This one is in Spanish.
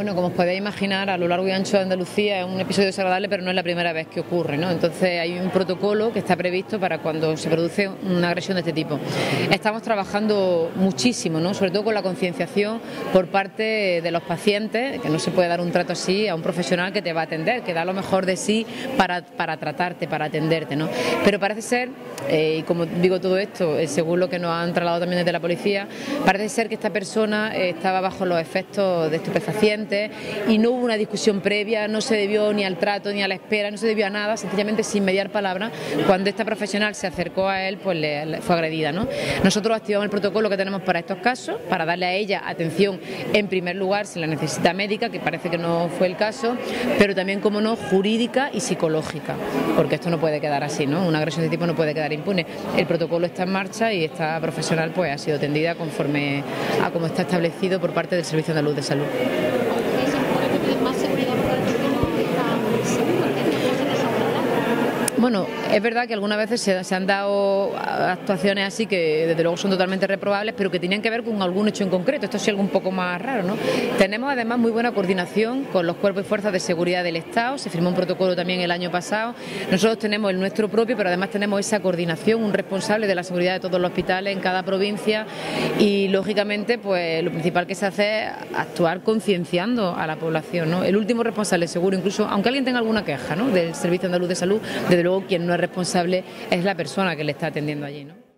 Bueno, como os podéis imaginar, a lo largo y ancho de Andalucía es un episodio desagradable, pero no es la primera vez que ocurre, ¿no? Entonces hay un protocolo que está previsto para cuando se produce una agresión de este tipo. Estamos trabajando muchísimo, ¿no? Sobre todo con la concienciación por parte de los pacientes, que no se puede dar un trato así a un profesional que te va a atender, que da lo mejor de sí para, para tratarte, para atenderte, ¿no? Pero parece ser, eh, y como digo todo esto, eh, según lo que nos han trasladado también desde la policía, parece ser que esta persona eh, estaba bajo los efectos de estupefacientes y no hubo una discusión previa, no se debió ni al trato ni a la espera, no se debió a nada, sencillamente sin mediar palabra, cuando esta profesional se acercó a él, pues le, fue agredida. ¿no? Nosotros activamos el protocolo que tenemos para estos casos, para darle a ella atención en primer lugar si la necesita médica, que parece que no fue el caso, pero también, como no, jurídica y psicológica, porque esto no puede quedar así, ¿no? Una agresión de este tipo no puede quedar impune. El protocolo está en marcha y esta profesional pues ha sido atendida conforme a como está establecido por parte del Servicio Andaluz de Salud. Bueno, es verdad que algunas veces se, han dado actuaciones así que desde luego son totalmente reprobables, pero que tenían que ver con algún hecho en concreto. Esto es algo un poco más raro, ¿no? Tenemos además muy buena coordinación con los cuerpos y fuerzas de seguridad del Estado. Se firmó un protocolo también el año pasado. Nosotros tenemos el nuestro propio, pero además tenemos esa coordinación, un responsable de la seguridad de todos los hospitales en cada provincia y lógicamente, pues lo principal que se hace es actuar concienciando a la población, ¿no? El último responsable seguro, incluso aunque alguien tenga alguna queja, ¿no? Del Servicio Andaluz de Salud, desde luego quien no es responsable es la persona que le está atendiendo allí. ¿no?